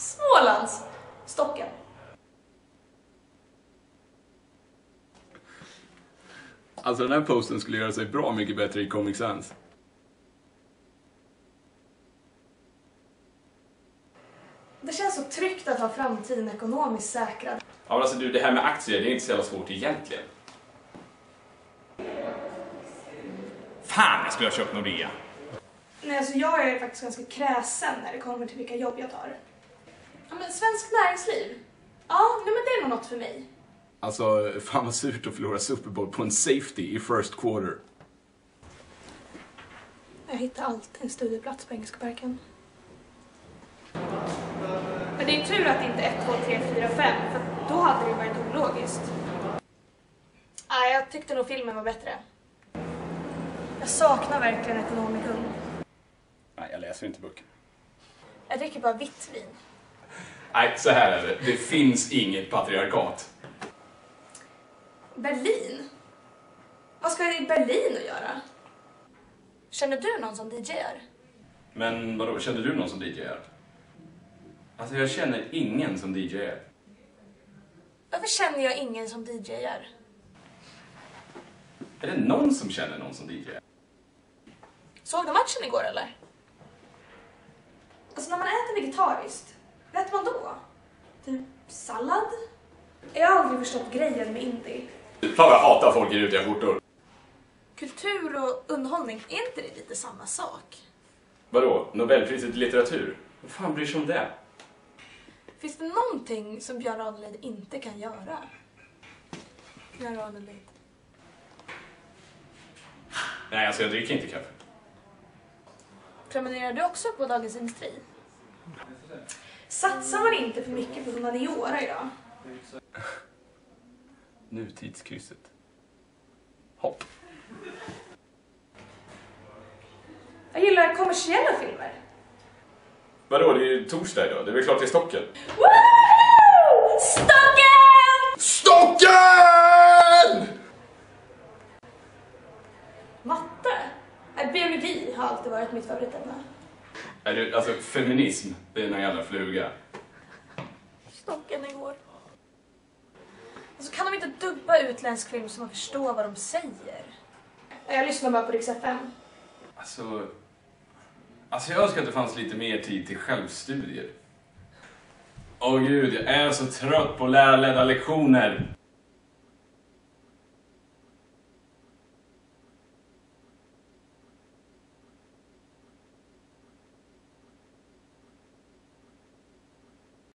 Smålands. Stocken. Alltså den här posten skulle göra sig bra mycket bättre i Comic Sans. Det känns så tryggt att ha framtiden ekonomiskt säkrad. Ja, men alltså du, det här med aktier, det är inte så jävla svårt egentligen. Fan, jag skulle ha köpt Nordea. Nej, alltså jag är faktiskt ganska kräsen när det kommer till vilka jobb jag tar. Ja, men svenskt näringsliv. Ja, nej, men det är nog något för mig. Alltså, fan vad surt att förlora Super Bowl på en safety i first quarter. Jag hittar alltid en studieplats på Engelska parken. Men det är tur att det inte är 1, 2, 3, 4, 5 för då hade det varit ologiskt. Nej, jag tyckte nog filmen var bättre. Jag saknar verkligen Ekonomikum. Nej, jag läser inte böcker. Jag dricker bara vitt vin. Nej, så här är det. Det finns inget patriarkat. Berlin? Vad ska jag i Berlin att göra? Känner du någon som DJar? Men vadå, känner du någon som DJar? Alltså jag känner ingen som DJar. Varför känner jag ingen som DJar? Är det någon som känner någon som DJar? Såg du matchen igår eller? Alltså när man äter vegetariskt, vad äter man då? Typ sallad? Jag har aldrig förstått grejen med indie. Fan jag hatar folk i rutiga skjortor. Kultur och underhållning, är inte det lite samma sak? Vadå, Nobelpriset i litteratur? Vad fan bryr sig om det? Finns det någonting som Björn Ranelid inte kan göra? Björn Ranelid. Nej, alltså jag dricker inte kaffe. Prenumererar du också på Dagens Industri? Satsar man inte för mycket på humaniora idag? Nutidskrysset. Hopp. Jag gillar kommersiella filmer. Vadå, det är ju torsdag idag. Det är väl klart det är stocken. Woo! Stocken! Stocken! Matte? Nej, biologi har alltid varit mitt favoritämne. Är du, alltså feminism, det är en jävla fluga. Stocken igår. Alltså kan de inte dubba utländsk film så man förstår vad de säger? Jag lyssnar bara på Rix FM. Alltså... Alltså jag önskar att det fanns lite mer tid till självstudier. Åh gud, jag är så trött på lärarledda lektioner.